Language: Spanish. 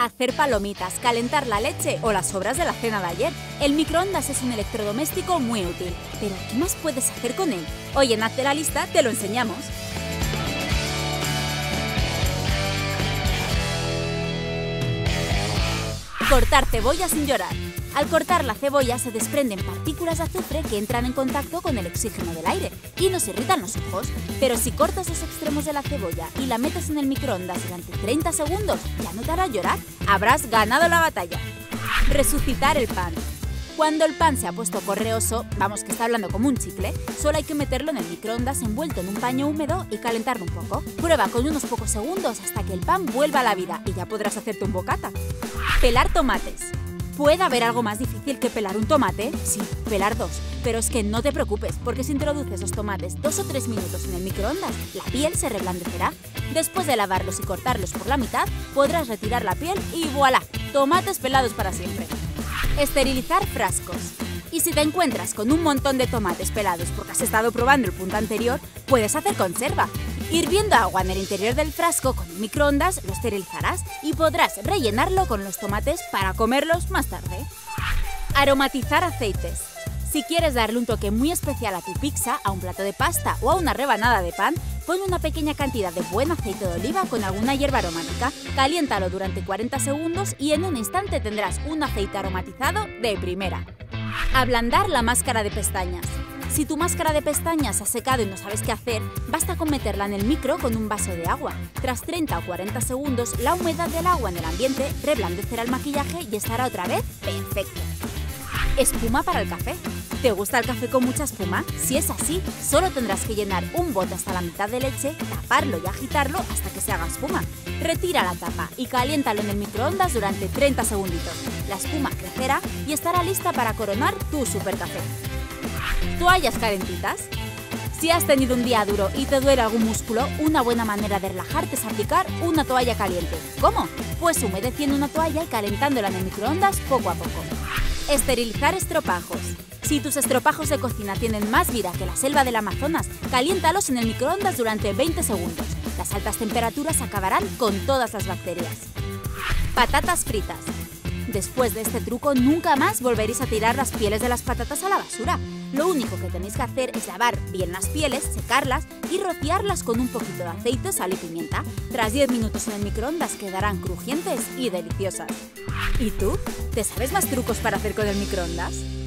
hacer palomitas, calentar la leche o las sobras de la cena de ayer. El microondas es un electrodoméstico muy útil. Pero ¿qué más puedes hacer con él? Hoy en Hazte la lista te lo enseñamos. Cortar cebolla sin llorar. Al cortar la cebolla se desprenden partículas de azufre que entran en contacto con el oxígeno del aire y nos irritan los ojos. Pero si cortas los extremos de la cebolla y la metes en el microondas durante 30 segundos, ya no te llorar. Habrás ganado la batalla. Resucitar el pan. Cuando el pan se ha puesto correoso, vamos que está hablando como un chicle, solo hay que meterlo en el microondas envuelto en un paño húmedo y calentarlo un poco. Prueba con unos pocos segundos hasta que el pan vuelva a la vida y ya podrás hacerte un bocata. Pelar tomates. ¿Puede haber algo más difícil que pelar un tomate? Sí, pelar dos. Pero es que no te preocupes, porque si introduces los tomates dos o tres minutos en el microondas, la piel se reblandecerá. Después de lavarlos y cortarlos por la mitad, podrás retirar la piel y voilà, tomates pelados para siempre. Esterilizar frascos. Y si te encuentras con un montón de tomates pelados porque has estado probando el punto anterior, puedes hacer conserva. Hirviendo agua en el interior del frasco con microondas lo esterilizarás y podrás rellenarlo con los tomates para comerlos más tarde. Aromatizar aceites. Si quieres darle un toque muy especial a tu pizza, a un plato de pasta o a una rebanada de pan, pon una pequeña cantidad de buen aceite de oliva con alguna hierba aromática, caliéntalo durante 40 segundos y en un instante tendrás un aceite aromatizado de primera. Ablandar la máscara de pestañas. Si tu máscara de pestañas ha secado y no sabes qué hacer, basta con meterla en el micro con un vaso de agua. Tras 30 o 40 segundos, la humedad del agua en el ambiente reblandecerá el maquillaje y estará otra vez perfecto. Espuma para el café. ¿Te gusta el café con mucha espuma? Si es así, solo tendrás que llenar un bote hasta la mitad de leche, taparlo y agitarlo hasta que se haga espuma. Retira la tapa y caliéntalo en el microondas durante 30 segunditos. La espuma crecerá y estará lista para coronar tu super café. Toallas calentitas. Si has tenido un día duro y te duele algún músculo, una buena manera de relajarte es aplicar una toalla caliente. ¿Cómo? Pues humedeciendo una toalla y calentándola en el microondas poco a poco. Esterilizar estropajos. Si tus estropajos de cocina tienen más vida que la selva del Amazonas, caliéntalos en el microondas durante 20 segundos. Las altas temperaturas acabarán con todas las bacterias. Patatas fritas. Después de este truco, nunca más volveréis a tirar las pieles de las patatas a la basura. Lo único que tenéis que hacer es lavar bien las pieles, secarlas y rociarlas con un poquito de aceite, sal y pimienta. Tras 10 minutos en el microondas quedarán crujientes y deliciosas. ¿Y tú? ¿Te sabes más trucos para hacer con el microondas?